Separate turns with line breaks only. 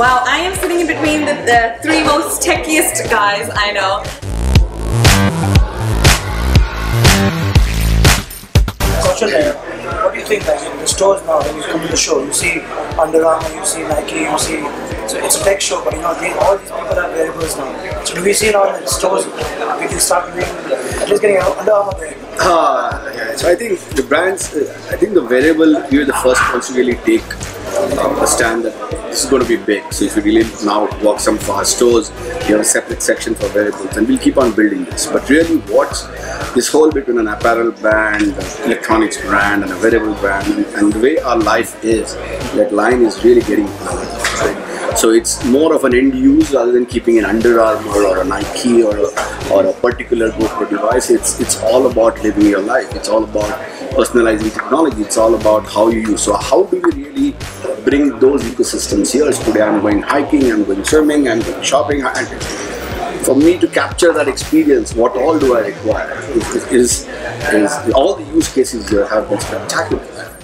Wow, I am sitting in between the, the three most techiest guys I know.
What do you think? Like in the stores now, when you come to the show, you see Under Armour, you see Nike, you see. So it's a tech show, but you know, they, all these people are wearables now. So do we see now in the stores, we can start doing at least getting an Under Armour wear?
Ah, yeah. So I think the brands, uh, I think the wearable, we're the first ones to really take um, a stand that this is going to be big. So if you really now walk some our stores, you have a separate section for wearables, and we'll keep on building this. But really, what's this whole between an apparel brand, an electronics brand, and a wearable brand, and, the way our life is, that line is really getting blurred. So it's more of an end use rather than keeping an Under Armour or a Nike or a, or a particular GoPro device. It's it's all about living your life. It's all about personalizing technology. It's all about how you use. So how do we really bring those ecosystems here? Today I'm going hiking, I'm going swimming, I'm going shopping. And for me to capture that experience, what all do I require? Is, all the use cases here have been spectacular.